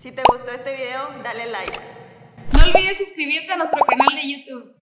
Si te gustó este video, dale like. No olvides suscribirte a nuestro canal de YouTube.